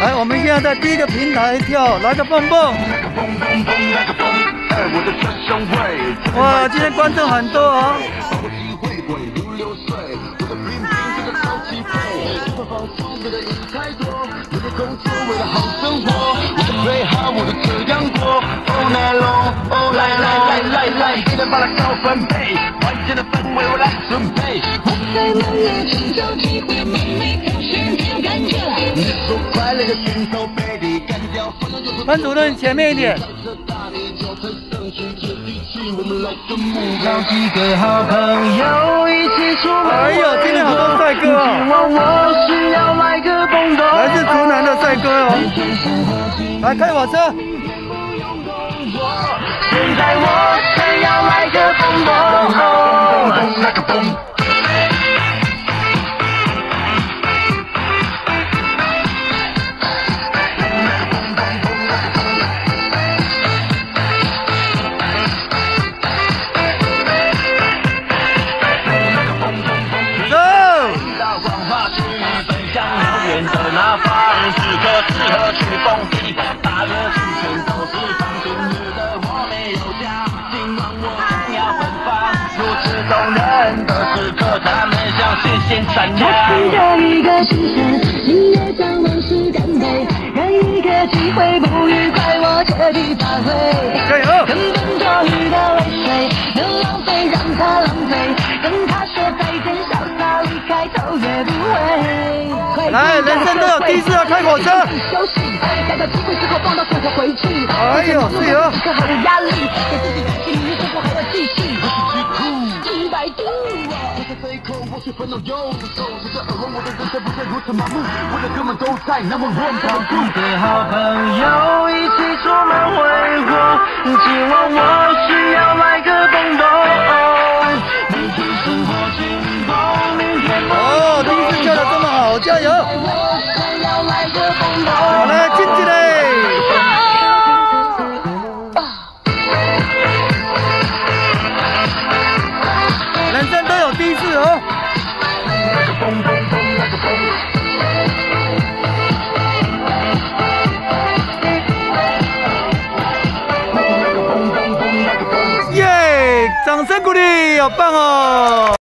来，我们现在在第一个平台跳，来个蹦蹦。哇，今天观众很多哦。来来来来来，一人把它高分配，完整的氛围我来准备。班主任前面一点。哎呦，今天好多帅哥哦！来自竹南的帅哥哦。来开火车。现在我想要来个适合去蹦迪，大热气全都是放今日的我没有家，今晚我想要奔放，如此动人的时刻，他们像星星闪这亮。的一个新鲜，今夜将往事干杯，让一个机会不愉快我彻底发挥。加油！根本多余的泪水，能浪费让它浪费，跟他说再见，潇洒离开头也不回。快来人生都有第一次要开火车。哎呦自己打气，明日生活还要继续。一百度。我是飞空，我是烦恼忧的愁，随着耳闻我的人生不再如此麻木，我的哥们都在，那么好朋友一起出门挥霍，今晚我需要来个蹦蹦。每天生活紧绷，明天哦，第一次跳的这么好，加油！掌声鼓励，好棒哦！